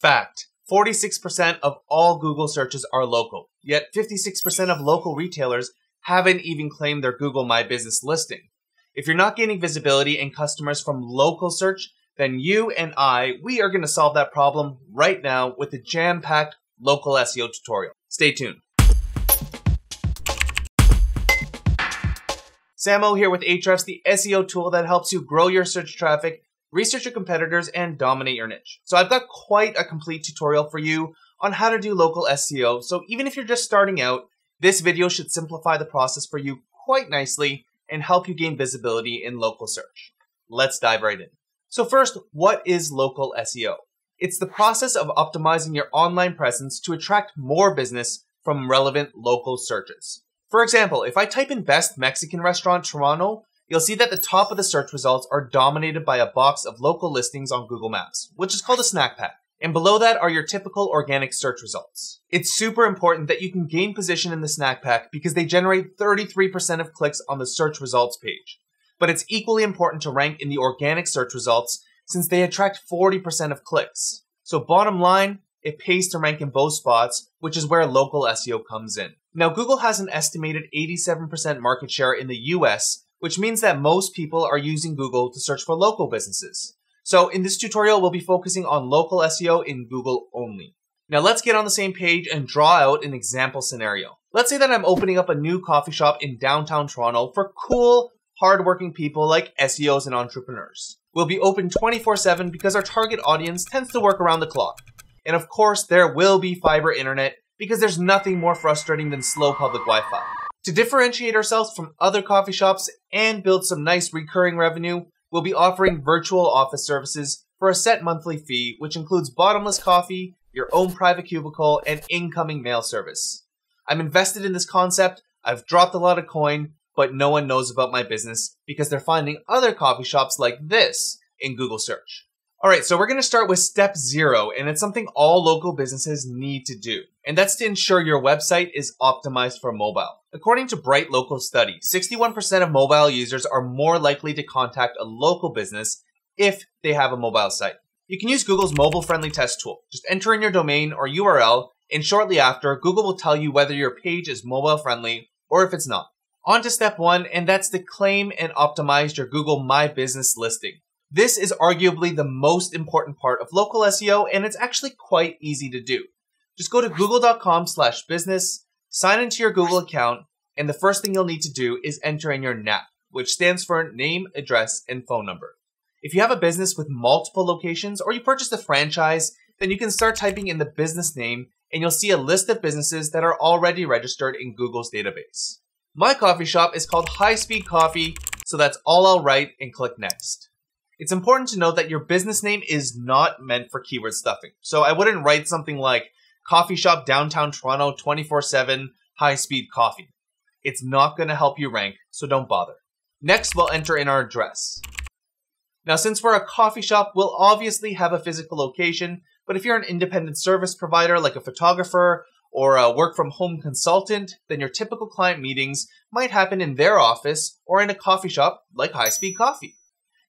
Fact 46% of all Google searches are local, yet 56% of local retailers haven't even claimed their Google My Business listing. If you're not gaining visibility and customers from local search, then you and I, we are going to solve that problem right now with a jam packed local SEO tutorial. Stay tuned. Samo here with Ahrefs, the SEO tool that helps you grow your search traffic, research your competitors, and dominate your niche. So I've got quite a complete tutorial for you on how to do local SEO. So even if you're just starting out, this video should simplify the process for you quite nicely and help you gain visibility in local search. Let's dive right in. So first, what is local SEO? It's the process of optimizing your online presence to attract more business from relevant local searches. For example, if I type in best Mexican restaurant Toronto, you'll see that the top of the search results are dominated by a box of local listings on Google Maps, which is called a snack pack. And below that are your typical organic search results. It's super important that you can gain position in the snack pack because they generate 33% of clicks on the search results page. But it's equally important to rank in the organic search results since they attract 40% of clicks. So bottom line, it pays to rank in both spots, which is where local SEO comes in. Now, Google has an estimated 87% market share in the US, which means that most people are using Google to search for local businesses. So in this tutorial, we'll be focusing on local SEO in Google only. Now let's get on the same page and draw out an example scenario. Let's say that I'm opening up a new coffee shop in downtown Toronto for cool, hardworking people like SEOs and entrepreneurs. We'll be open 24-7 because our target audience tends to work around the clock. And of course, there will be fiber internet because there's nothing more frustrating than slow public Wi-Fi. To differentiate ourselves from other coffee shops and build some nice recurring revenue, we'll be offering virtual office services for a set monthly fee, which includes bottomless coffee, your own private cubicle, and incoming mail service. I'm invested in this concept, I've dropped a lot of coin, but no one knows about my business because they're finding other coffee shops like this in Google search. All right, so we're going to start with step zero, and it's something all local businesses need to do, and that's to ensure your website is optimized for mobile. According to Bright Local Study, 61% of mobile users are more likely to contact a local business if they have a mobile site. You can use Google's mobile friendly test tool. Just enter in your domain or URL, and shortly after, Google will tell you whether your page is mobile friendly or if it's not. On to step one, and that's to claim and optimize your Google My Business listing. This is arguably the most important part of local SEO, and it's actually quite easy to do. Just go to google.com slash business, sign into your Google account, and the first thing you'll need to do is enter in your NAP, which stands for name, address, and phone number. If you have a business with multiple locations or you purchased a franchise, then you can start typing in the business name and you'll see a list of businesses that are already registered in Google's database. My coffee shop is called High Speed Coffee, so that's all I'll write and click next. It's important to note that your business name is not meant for keyword stuffing. So I wouldn't write something like coffee shop downtown Toronto 24 7 high speed coffee. It's not going to help you rank, so don't bother. Next, we'll enter in our address. Now, since we're a coffee shop, we'll obviously have a physical location, but if you're an independent service provider like a photographer or a work from home consultant, then your typical client meetings might happen in their office or in a coffee shop like High Speed Coffee.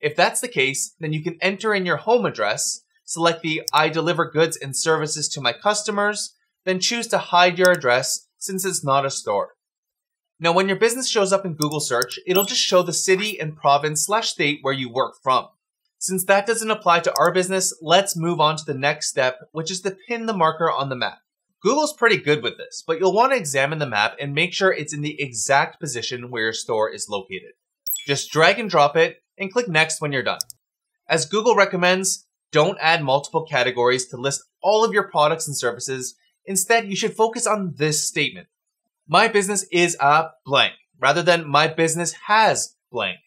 If that's the case, then you can enter in your home address, select the I deliver goods and services to my customers, then choose to hide your address since it's not a store. Now, when your business shows up in Google search, it'll just show the city and province slash state where you work from. Since that doesn't apply to our business, let's move on to the next step, which is to pin the marker on the map. Google's pretty good with this, but you'll want to examine the map and make sure it's in the exact position where your store is located. Just drag and drop it and click Next when you're done. As Google recommends, don't add multiple categories to list all of your products and services. Instead, you should focus on this statement. My business is a blank, rather than my business has blank.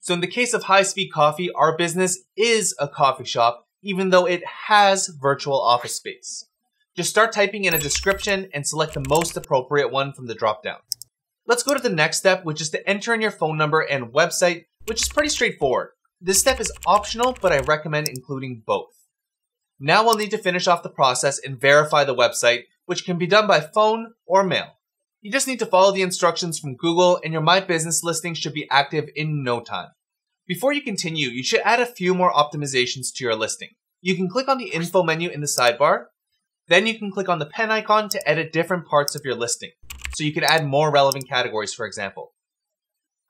So in the case of High Speed Coffee, our business is a coffee shop, even though it has virtual office space. Just start typing in a description and select the most appropriate one from the dropdown. Let's go to the next step, which is to enter in your phone number and website which is pretty straightforward. This step is optional, but I recommend including both. Now we'll need to finish off the process and verify the website, which can be done by phone or mail. You just need to follow the instructions from Google and your My Business listing should be active in no time. Before you continue, you should add a few more optimizations to your listing. you can click on the info menu in the sidebar. Then you can click on the pen icon to edit different parts of your listing. So you can add more relevant categories, for example.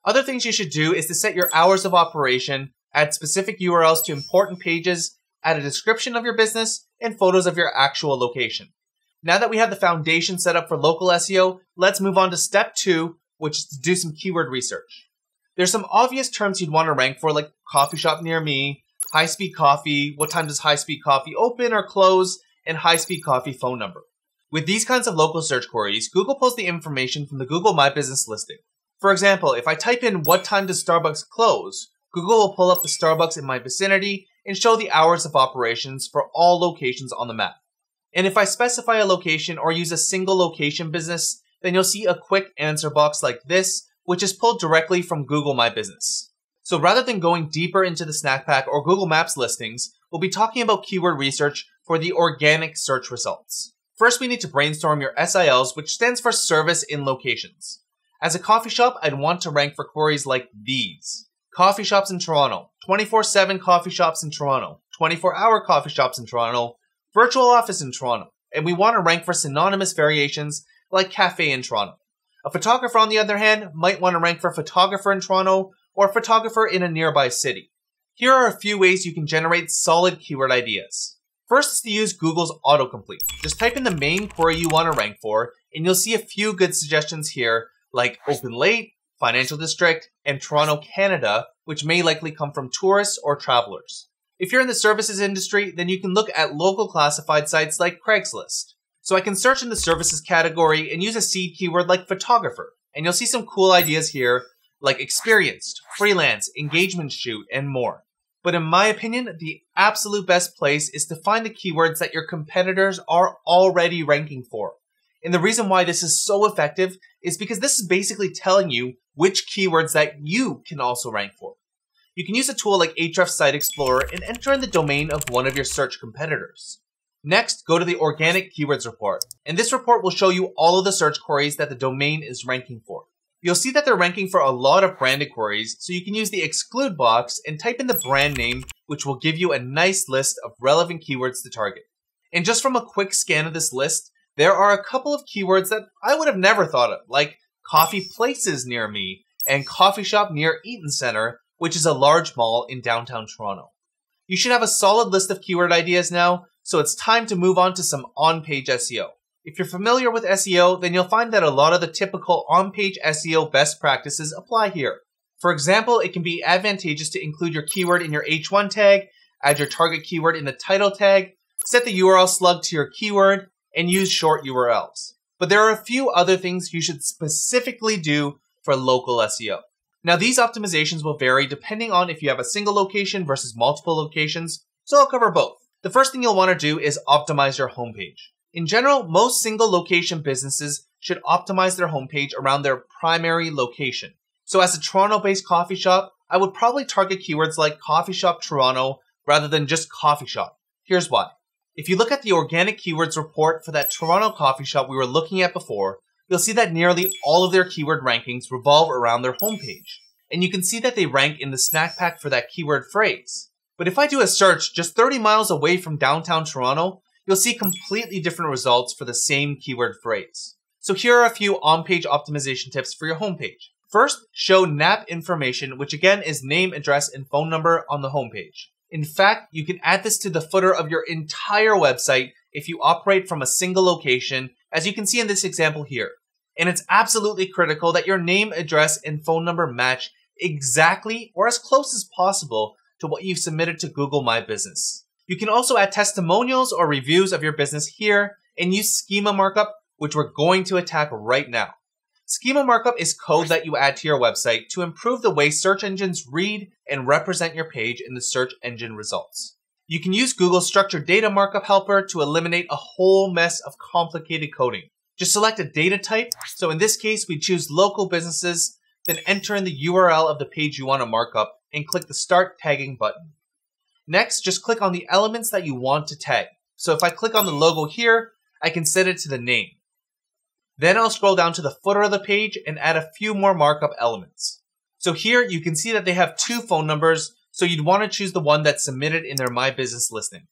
Other things you should do is to set your hours of operation, add specific URLs to important pages, add a description of your business, and photos of your actual location. Now that we have the foundation set up for local SEO, let's move on to step two, which is to do some keyword research. There's some obvious terms you'd want to rank for, like coffee shop near me, high speed coffee, what time does high speed coffee open or close, and high speed coffee phone number. With these kinds of local search queries, Google pulls the information from the Google My Business listing. For example, if I type in what time does Starbucks close, Google will pull up the Starbucks in my vicinity and show the hours of operations for all locations on the map. And if I specify a location or use a single location business, then you'll see a quick answer box like this, which is pulled directly from Google My Business. So rather than going deeper into the Snack Pack or Google Maps listings, we'll be talking about keyword research for the organic search results. First, we need to brainstorm your SILs, which stands for Service in Locations. As a coffee shop, I'd want to rank for queries like these. Coffee shops in Toronto, 24-7 coffee shops in Toronto, 24-hour coffee shops in Toronto, virtual office in Toronto, and we want to rank for synonymous variations like cafe in Toronto. A photographer, on the other hand, might want to rank for photographer in Toronto or photographer in a nearby city. Here are a few ways you can generate solid keyword ideas. First is to use Google's autocomplete. Just type in the main query you want to rank for, and you'll see a few good suggestions here, like open late, financial district, and Toronto, Canada, which may likely come from tourists or travelers. If you're in the services industry, then you can look at local classified sites like Craigslist. So I can search in the services category and use a seed keyword like photographer, and you'll see some cool ideas here like experienced, freelance, engagement shoot, and more. But in my opinion, the absolute best place is to find the keywords that your competitors are already ranking for. And the reason why this is so effective is because this is basically telling you which keywords that you can also rank for. You can use a tool like Ahrefs Site Explorer and enter in the domain of one of your search competitors. Next, go to the Organic Keywords report, and this report will show you all of the search queries that the domain is ranking for. You'll see that they're ranking for a lot of branded queries, so you can use the exclude box and type in the brand name, which will give you a nice list of relevant keywords to target. And just from a quick scan of this list, there are a couple of keywords that I would have never thought of, like coffee places near me and coffee shop near Eaton Center, which is a large mall in downtown Toronto. You should have a solid list of keyword ideas now, so it's time to move on to some on-page SEO. If you're familiar with SEO, then you'll find that a lot of the typical on-page SEO best practices apply here. For example, it can be advantageous to include your keyword in your H1 tag, add your target keyword in the title tag, set the URL slug to your keyword, and use short URLs. But there are a few other things you should specifically do for local SEO. Now, these optimizations will vary depending on if you have a single location versus multiple locations, so I'll cover both. The first thing you'll want to do is optimize your homepage. In general, most single location businesses should optimize their homepage around their primary location. So as a Toronto-based coffee shop, I would probably target keywords like coffee shop Toronto rather than just coffee shop. Here's why. If you look at the organic keywords report for that Toronto coffee shop we were looking at before, you'll see that nearly all of their keyword rankings revolve around their homepage. And you can see that they rank in the snack pack for that keyword phrase. But if I do a search just 30 miles away from downtown Toronto, you'll see completely different results for the same keyword phrase. So here are a few on-page optimization tips for your homepage. First, show NAP information, which again is name, address, and phone number on the homepage. In fact, you can add this to the footer of your entire website if you operate from a single location, as you can see in this example here. And it's absolutely critical that your name, address, and phone number match exactly or as close as possible to what you've submitted to Google My Business. You can also add testimonials or reviews of your business here and use schema markup, which we're going to attack right now. Schema markup is code that you add to your website to improve the way search engines read and represent your page in the search engine results. You can use Google's structured data markup helper to eliminate a whole mess of complicated coding. Just select a data type. So in this case, we choose local businesses, then enter in the URL of the page you want to mark up and click the start tagging button. Next, just click on the elements that you want to tag. So if I click on the logo here, I can set it to the name. Then I'll scroll down to the footer of the page and add a few more markup elements. So here you can see that they have two phone numbers, so you'd want to choose the one that's submitted in their My Business listing.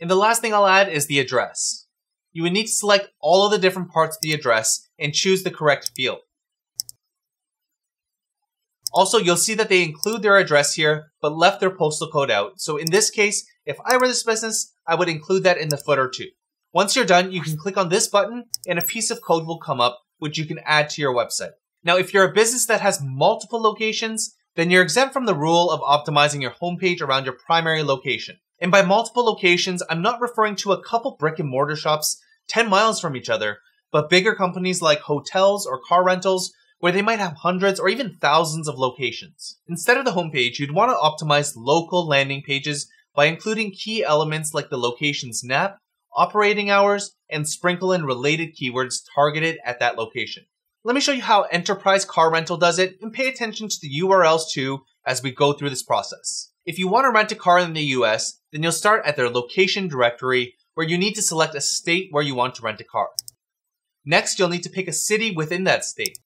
And the last thing I'll add is the address. You would need to select all of the different parts of the address and choose the correct field. Also, you'll see that they include their address here, but left their postal code out. So in this case, if I were this business, I would include that in the footer too. Once you're done, you can click on this button and a piece of code will come up, which you can add to your website. Now, if you're a business that has multiple locations, then you're exempt from the rule of optimizing your homepage around your primary location. And by multiple locations, I'm not referring to a couple brick and mortar shops 10 miles from each other, but bigger companies like hotels or car rentals where they might have hundreds or even thousands of locations. Instead of the homepage, you'd want to optimize local landing pages by including key elements like the location's NAP, operating hours, and sprinkle in related keywords targeted at that location. Let me show you how Enterprise Car Rental does it and pay attention to the URLs too as we go through this process. If you want to rent a car in the US, then you'll start at their location directory where you need to select a state where you want to rent a car. Next, you'll need to pick a city within that state.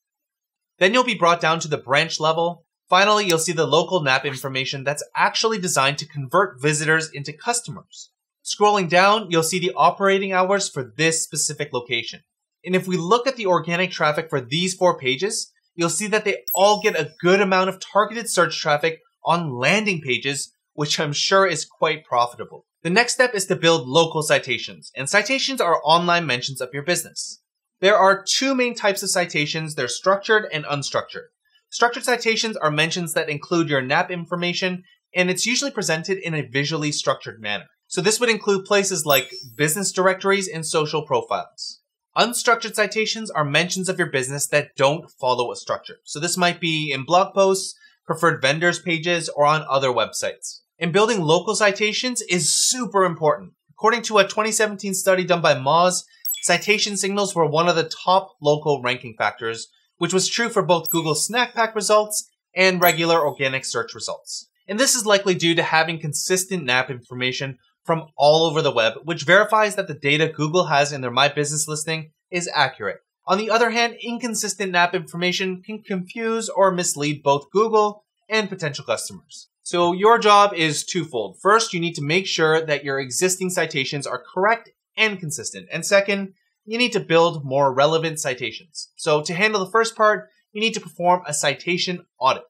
Then you'll be brought down to the branch level. Finally, you'll see the local NAP information that's actually designed to convert visitors into customers. Scrolling down, you'll see the operating hours for this specific location. And if we look at the organic traffic for these four pages, you'll see that they all get a good amount of targeted search traffic on landing pages, which I'm sure is quite profitable. The next step is to build local citations, and citations are online mentions of your business. There are two main types of citations, they're structured and unstructured. Structured citations are mentions that include your NAP information, and it's usually presented in a visually structured manner. So this would include places like business directories and social profiles. Unstructured citations are mentions of your business that don't follow a structure. So this might be in blog posts, preferred vendors pages, or on other websites. And building local citations is super important. According to a 2017 study done by Moz, citation signals were one of the top local ranking factors, which was true for both Google Snack Pack results and regular organic search results. And this is likely due to having consistent NAP information from all over the web, which verifies that the data Google has in their My Business listing is accurate. On the other hand, inconsistent NAP information can confuse or mislead both Google and potential customers. So your job is twofold. First, you need to make sure that your existing citations are correct and consistent. And second, you need to build more relevant citations. So to handle the first part, you need to perform a citation audit.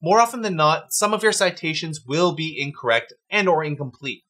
More often than not, some of your citations will be incorrect and or incomplete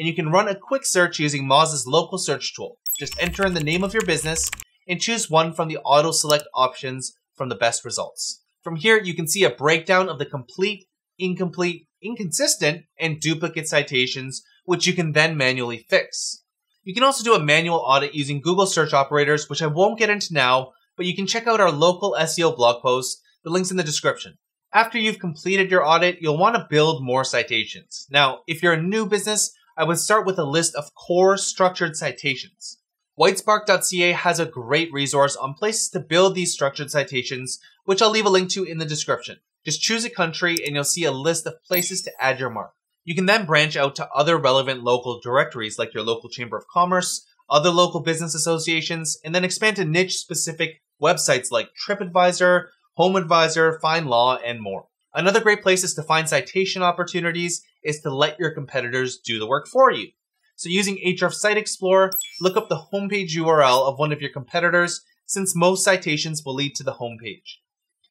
and you can run a quick search using Moz's local search tool. Just enter in the name of your business and choose one from the auto select options from the best results. From here, you can see a breakdown of the complete, incomplete, inconsistent, and duplicate citations, which you can then manually fix. You can also do a manual audit using Google search operators, which I won't get into now, but you can check out our local SEO blog post. The link's in the description. After you've completed your audit, you'll want to build more citations. Now, if you're a new business, I would start with a list of core structured citations. Whitespark.ca has a great resource on places to build these structured citations, which I'll leave a link to in the description. Just choose a country and you'll see a list of places to add your mark. You can then branch out to other relevant local directories like your local Chamber of Commerce, other local business associations, and then expand to niche specific websites like TripAdvisor, HomeAdvisor, FindLaw, and more. Another great place is to find citation opportunities is to let your competitors do the work for you. So using Ahrefs Site Explorer, look up the homepage URL of one of your competitors since most citations will lead to the homepage.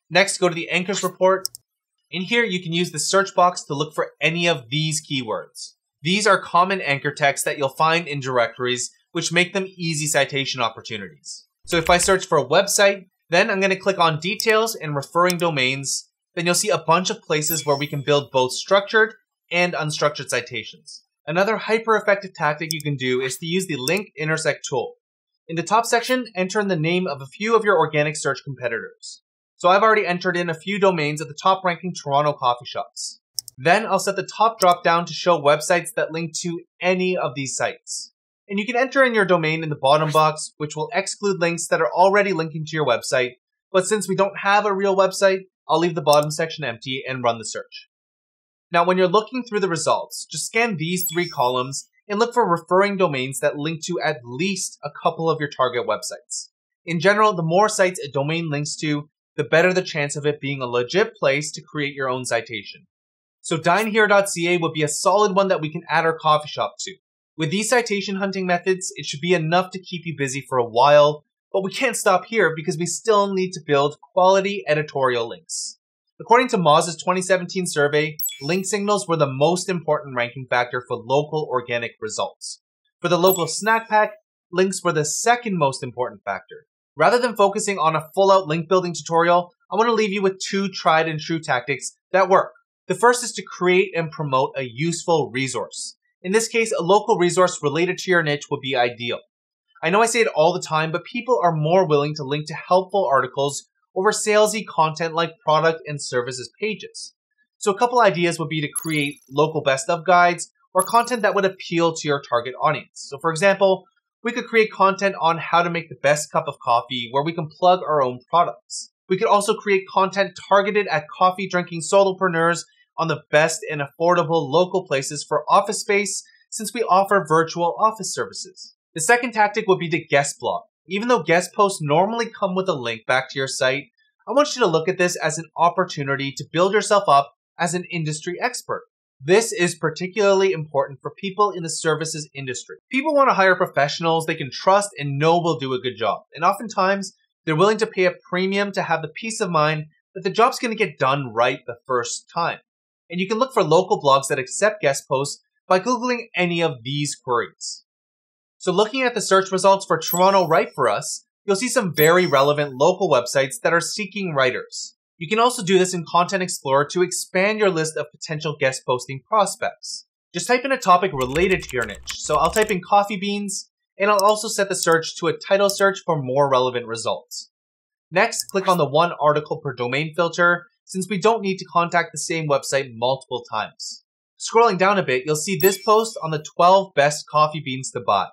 Next, go to the anchors report. In here, you can use the search box to look for any of these keywords. These are common anchor texts that you'll find in directories, which make them easy citation opportunities. So if I search for a website, then I'm going to click on details and referring domains, then you'll see a bunch of places where we can build both structured and unstructured citations. Another hyper effective tactic you can do is to use the link intersect tool. In the top section, enter in the name of a few of your organic search competitors. So I've already entered in a few domains of the top ranking Toronto coffee shops. Then I'll set the top drop down to show websites that link to any of these sites. And you can enter in your domain in the bottom box, which will exclude links that are already linking to your website. But since we don't have a real website, I'll leave the bottom section empty and run the search. Now, when you're looking through the results, just scan these three columns and look for referring domains that link to at least a couple of your target websites. In general, the more sites a domain links to, the better the chance of it being a legit place to create your own citation. So dinehere.ca would be a solid one that we can add our coffee shop to. With these citation hunting methods, it should be enough to keep you busy for a while, but we can't stop here because we still need to build quality editorial links. According to Moz's 2017 survey, link signals were the most important ranking factor for local organic results. For the local snack pack, links were the second most important factor. Rather than focusing on a full out link building tutorial, I want to leave you with two tried and true tactics that work. The first is to create and promote a useful resource. In this case, a local resource related to your niche would be ideal. I know I say it all the time, but people are more willing to link to helpful articles over salesy content like product and services pages. So a couple ideas would be to create local best of guides or content that would appeal to your target audience. So for example, we could create content on how to make the best cup of coffee where we can plug our own products. We could also create content targeted at coffee drinking solopreneurs on the best and affordable local places for office space since we offer virtual office services. The second tactic would be to guest blog. Even though guest posts normally come with a link back to your site, I want you to look at this as an opportunity to build yourself up as an industry expert. This is particularly important for people in the services industry. People want to hire professionals they can trust and know will do a good job. And oftentimes, they're willing to pay a premium to have the peace of mind that the job's going to get done right the first time. And you can look for local blogs that accept guest posts by Googling any of these queries. So looking at the search results for Toronto Write for Us, you'll see some very relevant local websites that are seeking writers. You can also do this in Content Explorer to expand your list of potential guest posting prospects. Just type in a topic related to your niche. So I'll type in coffee beans, and I'll also set the search to a title search for more relevant results. Next, click on the one article per domain filter, since we don't need to contact the same website multiple times. Scrolling down a bit, you'll see this post on the 12 best coffee beans to buy.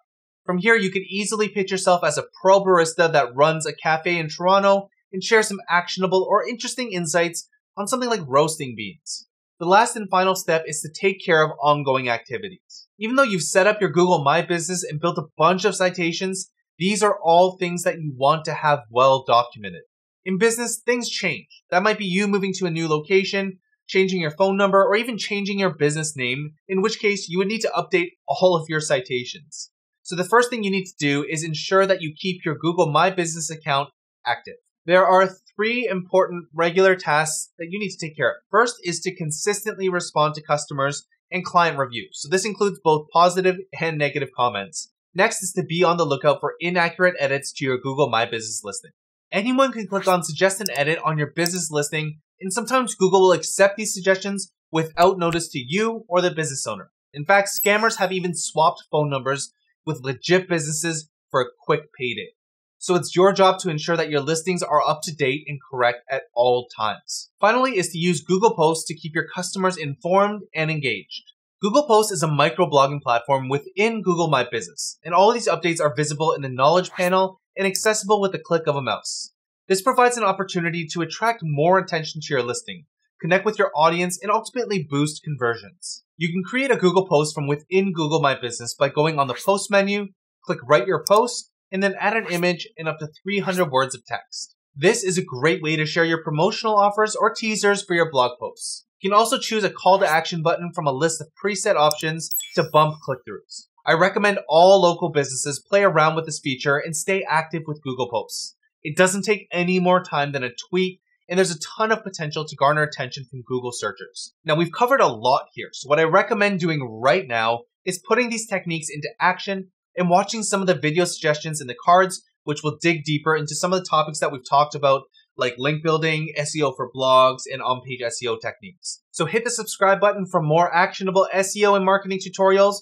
From here, you can easily pitch yourself as a pro barista that runs a cafe in Toronto and share some actionable or interesting insights on something like roasting beans. The last and final step is to take care of ongoing activities. Even though you've set up your Google My Business and built a bunch of citations, these are all things that you want to have well documented. In business, things change. That might be you moving to a new location, changing your phone number, or even changing your business name, in which case you would need to update all of your citations. So the first thing you need to do is ensure that you keep your Google My Business account active. There are three important regular tasks that you need to take care of. First is to consistently respond to customers and client reviews. So this includes both positive and negative comments. Next is to be on the lookout for inaccurate edits to your Google My Business listing. Anyone can click on suggest an edit on your business listing, and sometimes Google will accept these suggestions without notice to you or the business owner. In fact, scammers have even swapped phone numbers with legit businesses for a quick payday. So it's your job to ensure that your listings are up to date and correct at all times. Finally is to use Google Posts to keep your customers informed and engaged. Google Posts is a microblogging platform within Google My Business, and all these updates are visible in the knowledge panel and accessible with the click of a mouse. This provides an opportunity to attract more attention to your listing, connect with your audience, and ultimately boost conversions. You can create a Google post from within Google My Business by going on the post menu, click write your post, and then add an image and up to 300 words of text. This is a great way to share your promotional offers or teasers for your blog posts. You can also choose a call to action button from a list of preset options to bump click throughs. I recommend all local businesses play around with this feature and stay active with Google Posts. It doesn't take any more time than a tweet, and there's a ton of potential to garner attention from Google searchers. Now, we've covered a lot here, so what I recommend doing right now is putting these techniques into action and watching some of the video suggestions in the cards, which will dig deeper into some of the topics that we've talked about, like link building, SEO for blogs, and on page SEO techniques. So hit the subscribe button for more actionable SEO and marketing tutorials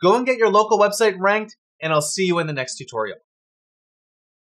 Go and get your local website ranked, and I'll see you in the next tutorial.